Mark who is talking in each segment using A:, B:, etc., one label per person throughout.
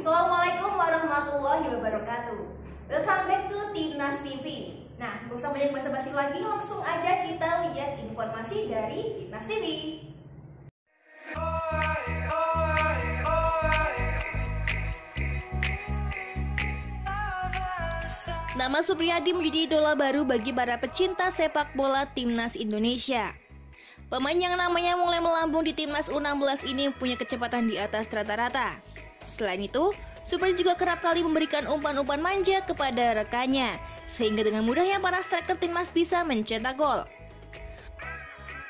A: Assalamualaikum warahmatullahi wabarakatuh. Welcome back to Timnas TV. Nah, gak usah banyak basa-basi lagi, langsung aja kita lihat informasi dari Timnas TV.
B: Nama Supriyadi menjadi idola baru bagi para pecinta sepak bola timnas Indonesia. Pemain yang namanya mulai melambung di timnas U16 ini punya kecepatan di atas rata-rata. Selain itu, Supri juga kerap kali memberikan umpan-umpan manja kepada rekannya, sehingga dengan mudahnya para striker timnas bisa mencetak gol.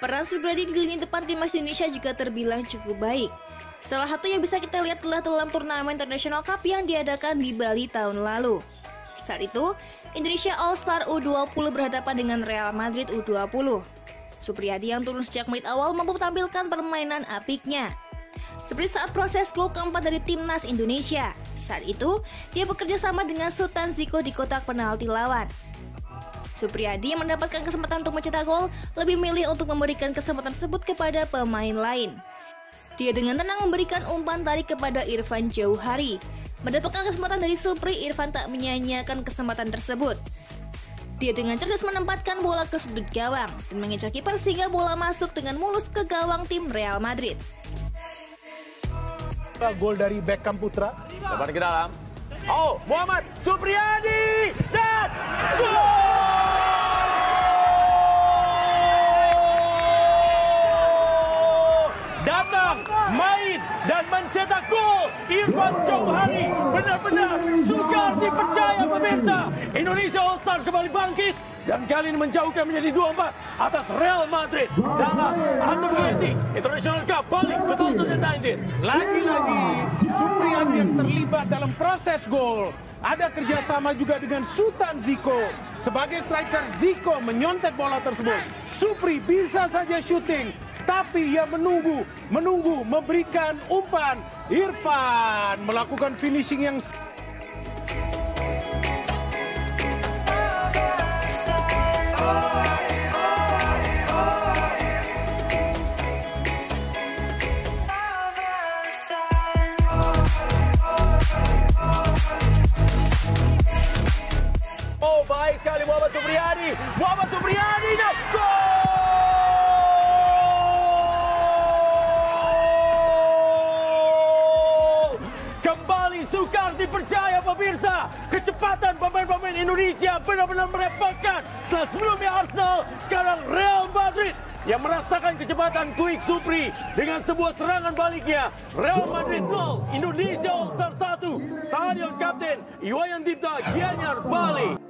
B: Peran Supriyadi di lini depan timnas Indonesia juga terbilang cukup baik. Salah satu yang bisa kita lihat adalah dalam turnamen International Cup yang diadakan di Bali tahun lalu. Saat itu, Indonesia All-Star U20 berhadapan dengan Real Madrid U20. Supriyadi yang turun sejak menit awal mampu menampilkan permainan apiknya. Seperti saat proses gol keempat dari timnas Indonesia. Saat itu, dia bekerja sama dengan Sultan Ziko di kotak penalti lawan. Supriyadi mendapatkan kesempatan untuk mencetak gol lebih milih untuk memberikan kesempatan tersebut kepada pemain lain. Dia dengan tenang memberikan umpan tarik kepada Irfan Jauhari. Mendapatkan kesempatan dari Supri, Irfan tak menyanyiakan kesempatan tersebut. Dia dengan cerdas menempatkan bola ke sudut gawang dan mengincar kiper sehingga bola masuk dengan mulus ke gawang tim Real Madrid.
C: Gol dari Beckham Putra.
D: Depan ke dalam. Oh, Muhammad Supriyadi dan gol! Datang, main dan mencetak gol. Irfan Jauhari benar-benar sukar dipercaya pemirsa. Indonesia All Stars kembali bangkit dan kali ini menjauhkan menjadi 2-4 atas Real Madrid dalam Under 20 International Cup Bali 2019.
C: Lagi-lagi Supriyadi yang terlibat dalam proses gol. Ada kerjasama juga dengan Sultan Ziko. Sebagai striker, Ziko menyontek bola tersebut. Supri bisa saja syuting, tapi ia menunggu, menunggu, memberikan umpan. Irfan melakukan finishing yang
D: Supriyadi. Muhammad Supriyadi gol! Kembali sukar dipercaya pemirsa. Kecepatan pemain-pemain Indonesia benar-benar merepotkan. Setelah sebelumnya Arsenal, sekarang Real Madrid yang merasakan kecepatan Quick Supri dengan sebuah serangan baliknya. Real Madrid 0, Indonesia All-Star 1, Stadion Kapten Iwayan Dipta Gianyar Bali.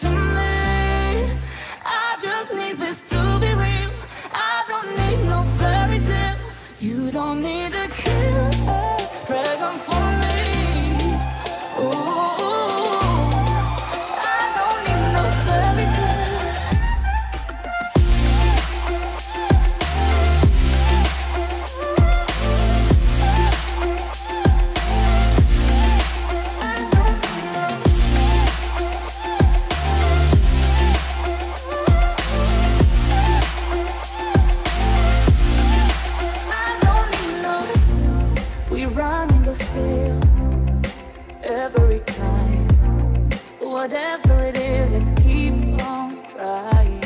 E: To me. I just need this to be real. I don't need no fairy tale. You don't need to kill a dragon for me. Ooh, Whatever it is, I keep on trying.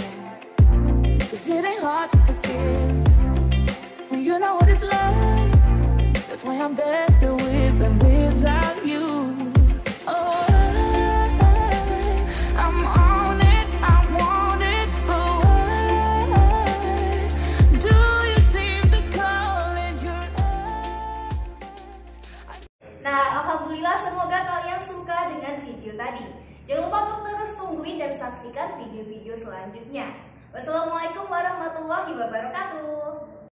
E: Cause it ain't hard to forgive. When you know what it's like. That's why I'm better with than without you.
B: Nah, Alhamdulillah semoga kalian suka dengan video tadi. Saksikan video-video selanjutnya. Wassalamualaikum warahmatullahi wabarakatuh.